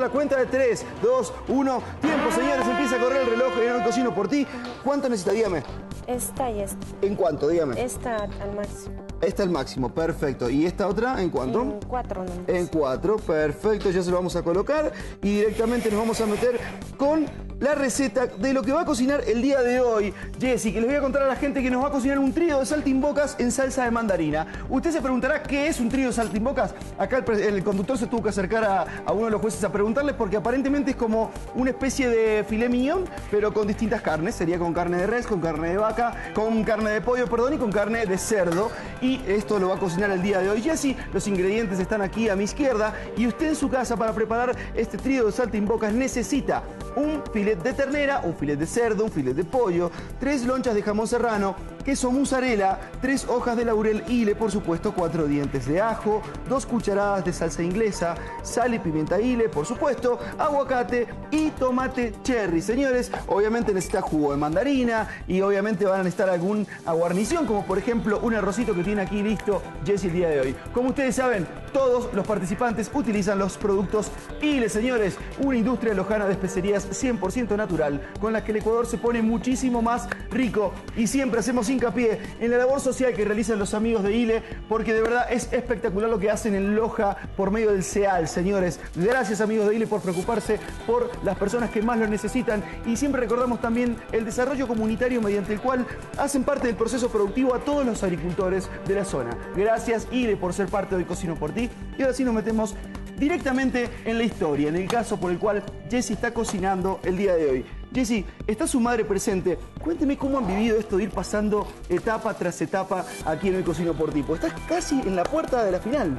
La cuenta de 3, 2, 1, tiempo, señores, empieza a correr el reloj en el cocino por ti. ¿Cuánto necesita? Dígame. Esta y esta. ¿En cuánto? Dígame. Esta al máximo. Esta es el máximo, perfecto. ¿Y esta otra en cuánto? En cuatro nomás. En cuatro, perfecto, ya se lo vamos a colocar y directamente nos vamos a meter con la receta de lo que va a cocinar el día de hoy. Jessy, que les voy a contar a la gente que nos va a cocinar un trío de saltimbocas en salsa de mandarina. Usted se preguntará qué es un trío de saltimbocas. Acá el, conductor se tuvo que acercar a, a uno de los jueces a preguntarles porque aparentemente es como una especie de filet mignon, pero con distintas carnes. Sería con carne de res, con carne de vaca, con carne de pollo, perdón, y con carne de cerdo. Y esto lo va a cocinar el día de hoy Jessy. Los ingredientes están aquí a mi izquierda. Y usted en su casa para preparar este trío de saltimbocas necesita un filet de ternera, un filet de cerdo, un filet de pollo, tres lonchas de jamón serrano, queso mozzarella, tres hojas de laurel hile, por supuesto, cuatro dientes de ajo, dos cucharadas de salsa inglesa, sal y pimienta hile, por supuesto, aguacate y tomate cherry. Señores, obviamente necesita jugo de mandarina y obviamente van a necesitar alguna guarnición, como por ejemplo un arrocito que tiene aquí listo Jessy el día de hoy. Como ustedes saben, todos los participantes utilizan los productos Ile, señores, una industria lojana de especerías 100% natural, con la que el Ecuador se pone muchísimo más rico y siempre hacemos hincapié en la labor social que realizan los amigos de Ile, porque de verdad es espectacular lo que hacen en Loja por medio del CEAL, señores. Gracias amigos de Ile por preocuparse por las personas que más lo necesitan y siempre recordamos también el desarrollo comunitario mediante el cual hacen parte del proceso productivo a todos los agricultores de la zona. Gracias Ile por ser parte de Cocino por y ahora sí nos metemos directamente en la historia, en el caso por el cual Jessy está cocinando el día de hoy. Jessy, está su madre presente. Cuénteme cómo han vivido esto de ir pasando etapa tras etapa aquí en el Cocino por Ti. Pues estás casi en la puerta de la final.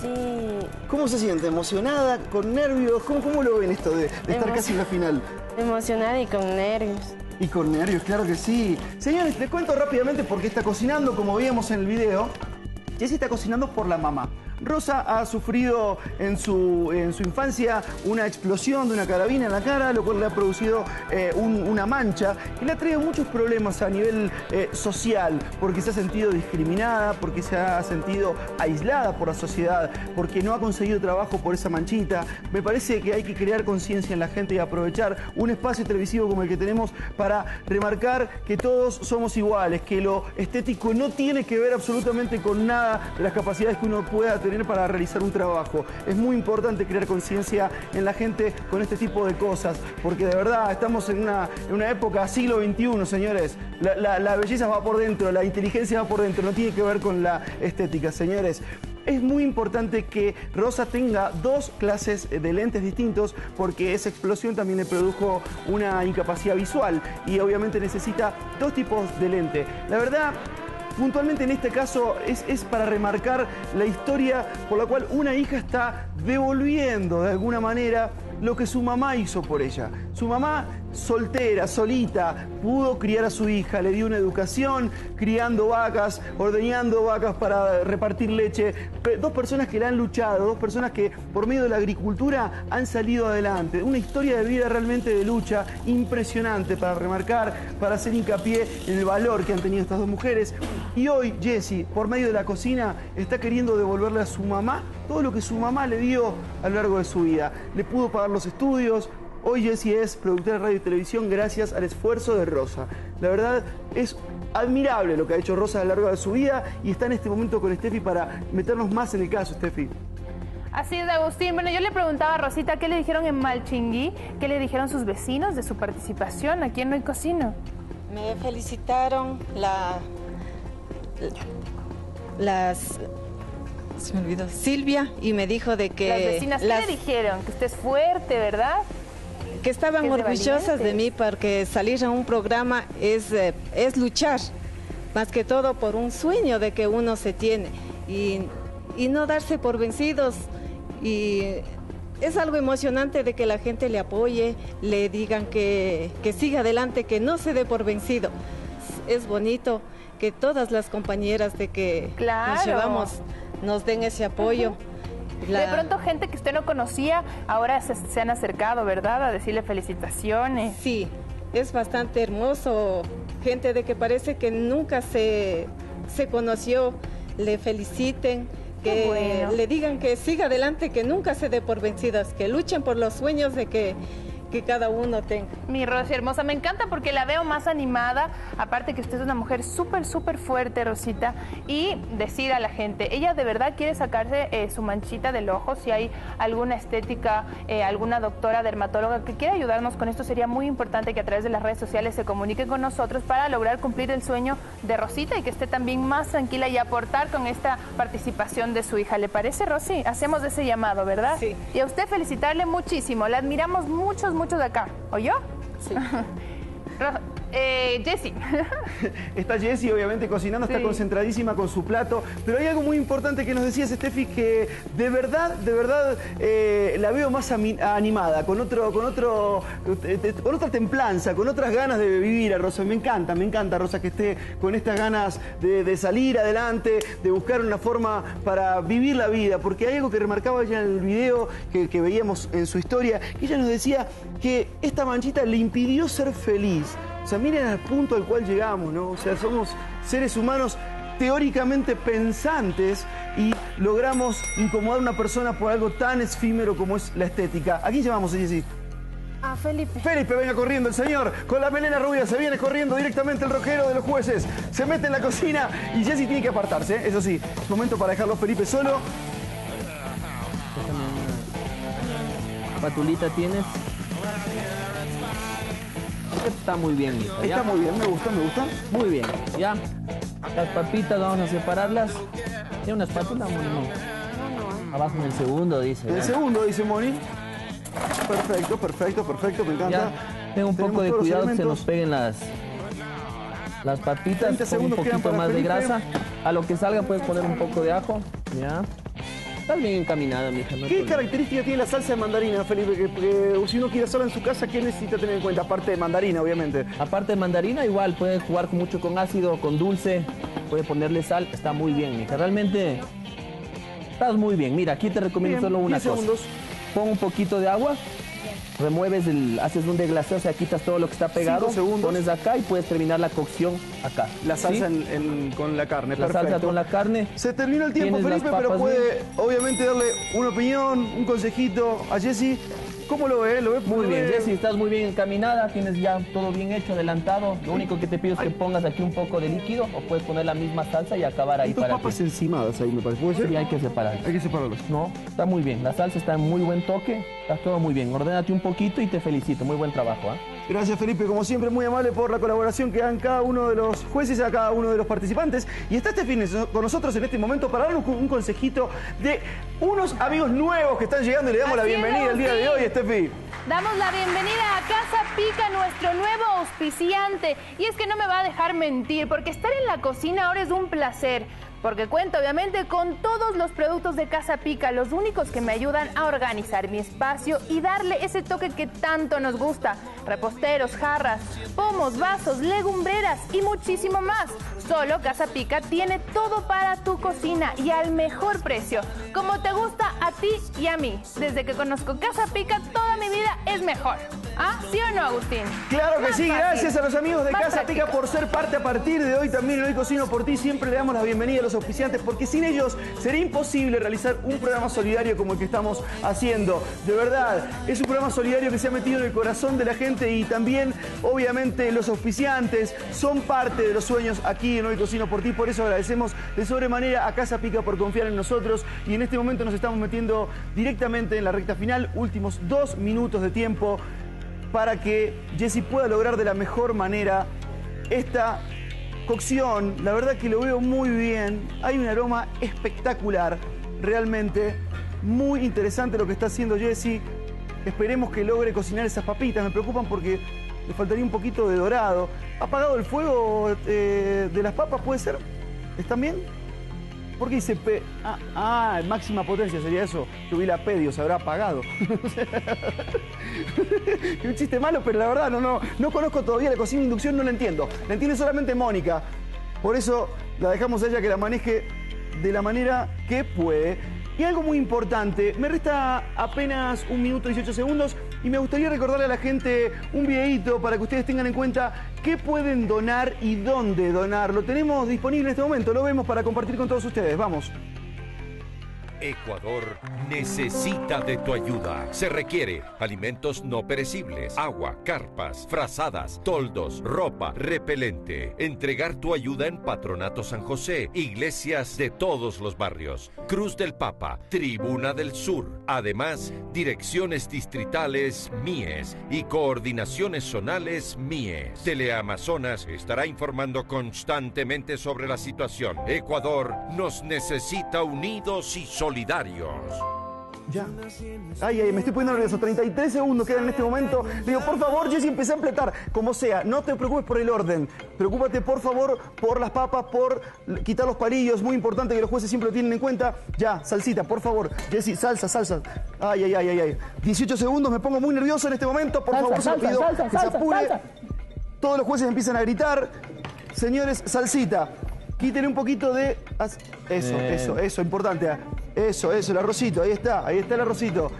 Sí, ¿Cómo se siente? ¿Emocionada? ¿Con nervios? ¿Cómo, cómo lo ven esto de, de estar casi en la final? emocionada y con nervios. Y con nervios, claro que sí. Señores, les cuento rápidamente por qué está cocinando, como veíamos en el video. Jessie está cocinando por la mamá. Rosa ha sufrido en su, en su infancia una explosión de una carabina en la cara, lo cual le ha producido eh, un- una mancha y le ha traído muchos problemas a nivel eh, social, porque se ha sentido discriminada, porque se ha sentido aislada por la sociedad, porque no ha conseguido trabajo por esa manchita. Me parece que hay que crear conciencia en la gente y aprovechar un espacio televisivo como el que tenemos para remarcar que todos somos iguales, que lo estético no tiene que ver absolutamente con nada de las capacidades que uno pueda tener para realizar un trabajo. Es muy importante crear conciencia en la gente con este tipo de cosas, porque de verdad estamos en una, en una época siglo XXI, señores. La, la- la belleza va por dentro, la inteligencia va por dentro, no tiene que ver con la estética, señores. Es muy importante que Rosa tenga dos clases de lentes distintos porque esa explosión también le produjo una incapacidad visual y obviamente necesita dos tipos de lente. La verdad, puntualmente en este caso es, es para remarcar la historia por la cual una hija está devolviendo de alguna manera lo que su mamá hizo por ella. Su mamá soltera, solita, pudo criar a su hija, le dio una educación, criando vacas, ordeñando vacas para repartir leche. Dos personas que la han luchado, dos personas que por medio de la agricultura han salido adelante. Una historia de vida realmente de lucha impresionante para remarcar, para hacer hincapié en el valor que han tenido estas dos mujeres. Y hoy Jessie, por medio de la cocina, está queriendo devolverle a su mamá todo lo que su mamá le dio a lo largo de su vida. Le pudo pagar los estudios, Hoy Jessie es productora de radio y televisión gracias al esfuerzo de Rosa. La verdad es admirable lo que ha hecho Rosa a lo largo de su vida y está en este momento con Steffi para meternos más en el caso, Steffi. Así es, Agustín. Bueno, yo le preguntaba a Rosita qué le dijeron en Malchingui, qué le dijeron sus vecinos de su participación aquí en No hay Cocino. Me felicitaron la, las se me olvidó Silvia y me dijo de que Las vecinas, ¿qué las- le dijeron? Que usted es fuerte, ¿verdad? Que estaban orgullosas de mí porque salir a un programa es, eh, es luchar, más que todo por un sueño de que uno se tiene y, y no darse por vencidos. Y es algo emocionante de que la gente le apoye, le digan que, que siga adelante, que no se dé por vencido. Es bonito que todas las compañeras de que Claro. nos llevamos nos den ese apoyo. De pronto gente que usted no conocía ahora se, se han acercado, ¿verdad? A decirle felicitaciones. Sí, es bastante hermoso. Gente de que parece que nunca se, se conoció, le feliciten, que bueno. le digan que siga adelante, que nunca se dé por vencidas, que luchen por los sueños de que, que cada uno tenga. Mi Rosy hermosa, me encanta porque la veo más animada, aparte que usted es una mujer súper, súper fuerte, Rosita, y decida a la gente, ella de verdad quiere sacarse eh, su manchita del ojo, si hay alguna estética, eh, alguna doctora dermatóloga que quiera ayudarnos con esto, sería muy importante que a través de las redes sociales se comuniquen con nosotros para lograr cumplir el sueño de Rosita y que esté también más tranquila y aportar con esta participación de su hija. ¿Le parece, Rosy? Hacemos ese llamado, ¿verdad? Sí. Y a usted felicitarle muchísimo, la admiramos muchos, muchos de acá. ¿Oyó? Sí. Eh, Jessy. Está Jessie, obviamente, cocinando, está concentradísima con su plato. Pero hay algo muy importante que nos decías, Steffi, que de verdad, de verdad, eh, la veo más animada, con otro, con otro, eh, con otra templanza, con otras ganas de vivir a Rosa. Me encanta, me encanta, Rosa, que esté con estas ganas de, de salir adelante, de buscar una forma para vivir la vida. Porque hay algo que remarcaba ella en el video que, que veíamos en su historia, que ella nos decía que esta manchita le impidió ser feliz. O sea, miren al punto al cual llegamos, ¿no? O sea, somos seres humanos teóricamente pensantes y logramos incomodar a una persona por algo tan efímero como es la estética. ¿A quién llamamos, Jessy? Ah, Felipe. Felipe, venga corriendo el señor con la melena rubia, se viene corriendo directamente el rojero de los jueces, se mete en la cocina y Jessy tiene que apartarse, ¿eh? eso sí, es momento para dejarlo a Felipe solo. patulita tienes. Está muy bien. Está muy bien, me gusta, me gusta. Muy bien, ya. Las papitas vamos a separarlas. ¿Tiene una espátula? No, no. Abajo en el segundo, dice. El segundo, dice Moni. Perfecto, perfecto, perfecto, me encanta. Ya. Ten un poco de cuidado que se nos peguen las las papitas 30 con un poquito más de grasa. A lo que salga puedes poner un poco de ajo. Ya. Estás bien encaminada, mija. no ¿Qué característica tiene la salsa de mandarina, Felipe? Que, que si uno quiere hacerla en su casa, ¿qué necesita tener en cuenta? Aparte de mandarina, obviamente. Aparte de mandarina, igual puede jugar mucho con ácido, con dulce, puede ponerle sal, está muy bien, mija. Realmente estás muy bien. Mira, aquí te recomiendo Bien, solo una 10 cosa. segundos. Pon un poquito de agua, remueves el, haces un deglaseo, o sea, quitas todo lo que está pegado, pones acá y puedes terminar la cocción acá. La salsa ¿sí? en- en- con la carne, La perfecto. salsa con la carne. Se terminó el tiempo, Felipe, pero puede obviamente darle una opinión, un consejito a Jessy. ¿Cómo lo ve? ¿Lo ve Muy bien, ve- Jessy, estás muy bien encaminada, tienes ya todo bien hecho, adelantado. Lo único que te pido es que pongas aquí un poco de líquido o puedes poner la misma salsa y acabar ahí dos para papas encimadas ahí, me parece. ¿Puede ser? Sí, hay que separar. Hay que separarlas. No, está muy bien. La salsa está en muy buen toque. Está todo muy bien. Ordénate un poquito y te felicito. Muy buen trabajo. ¿ah? Gracias Felipe, como siempre muy amable por la colaboración que dan cada uno de los jueces a cada uno de los participantes. Y está este fin con nosotros en este momento para darnos un consejito de unos amigos nuevos que están llegando y le damos la es, bienvenida el día de hoy. Steffi. Damos la bienvenida a Casa Pica, nuestro nuevo auspiciante. Y es que no me va a dejar mentir, porque estar en la cocina ahora es un placer. Porque cuento obviamente con todos los productos de Casa Pica, los únicos que me ayudan a organizar mi espacio y darle ese toque que tanto nos gusta. Reposteros, jarras, pomos, vasos, legumbreras y muchísimo más. Solo Casa Pica tiene todo para tu cocina y al mejor precio, como te gusta a ti y a mí. Desde que conozco Casa Pica, toda mi vida es mejor. ¿Ah? ¿Sí o no, Agustín? Claro que Más sí, fácil. gracias a los amigos de Más Casa práctico. Pica por ser parte a partir de hoy también en Hoy Cocino por Ti. Siempre le damos la bienvenida a los auspiciantes porque sin ellos sería imposible realizar un programa solidario como el que estamos haciendo. De verdad, es un programa solidario que se ha metido en el corazón de la gente y también, obviamente, los auspiciantes son parte de los sueños aquí en Hoy Cocino por Ti. Por eso agradecemos de sobremanera a Casa Pica por confiar en nosotros y en este momento nos estamos metiendo directamente en la recta final, últimos dos minutos de tiempo para que Jessy pueda lograr de la mejor manera esta cocción. La verdad que lo veo muy bien. Hay un aroma espectacular. Realmente muy interesante lo que está haciendo Jessy. Esperemos que logre cocinar esas papitas. Me preocupan porque le faltaría un poquito de dorado. ¿Ha apagado el fuego eh, de las papas? ¿Puede ser? ¿Están bien? ¿Por qué dice P? Ah, ah, máxima potencia sería eso. Yo vi la P, Dios, se habrá apagado. Un chiste malo, pero la verdad no, no, no conozco todavía la cocina de inducción, no la entiendo. La entiende solamente Mónica. Por eso la dejamos a ella que la maneje de la manera que puede. Y algo muy importante, me resta apenas un minuto y 18 segundos y me gustaría recordarle a la gente un videíto para que ustedes tengan en cuenta qué pueden donar y dónde donar. Lo tenemos disponible en este momento, lo vemos para compartir con todos ustedes. Vamos. Ecuador necesita de tu ayuda. Se requiere alimentos no perecibles, agua, carpas, frazadas, toldos, ropa, repelente. Entregar tu ayuda en Patronato San José, iglesias de todos los barrios, Cruz del Papa, Tribuna del Sur. Además, direcciones distritales MIES y coordinaciones zonales MIES. Teleamazonas estará informando constantemente sobre la situación. Ecuador nos necesita unidos y solidarios. Ya. Ay, ay, me estoy poniendo nervioso. 33 segundos quedan en este momento. Le digo, por favor, Jessy, empecé a empletar. Como sea, no te preocupes por el orden. Preocúpate, por favor, por las papas, por quitar los palillos. Muy importante que los jueces siempre lo tienen en cuenta. Ya, salsita, por favor. Jessy, salsa, salsa. Ay, ay, ay, ay, ay. 18 segundos, me pongo muy nervioso en este momento. Por Salsa, favor, se lo salsa, pido salsa, que se salsa, apure. salsa. Todos los jueces empiezan a gritar. Señores, salsita. Quítele un poquito de... Eso, Bien. eso, eso, importante. Eso, eso, el arrocito. Ahí está, ahí está el arrocito.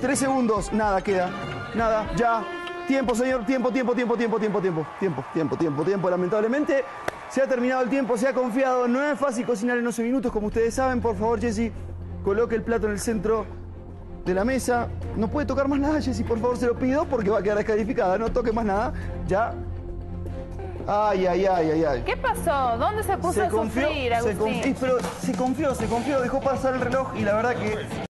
Tres segundos. Nada queda. Nada, ya. Tiempo, señor. Tiempo, tiempo, tiempo, tiempo, tiempo, tiempo. Tiempo, tiempo, tiempo, tiempo. Lamentablemente se ha terminado el tiempo, se ha confiado. No es fácil cocinar en 11 minutos, como ustedes saben. Por favor, Jessy, coloque el plato en el centro de la mesa. No puede tocar más nada, Jessy, por favor, se lo pido, porque va a quedar descalificada. No toque más nada. Ya. Ay, ay, ay, ay, ay. ¿Qué pasó? ¿Dónde se puso a confió, sufrir, se Agustín? confió, pero se confió, se confió, dejó pasar el reloj y la verdad que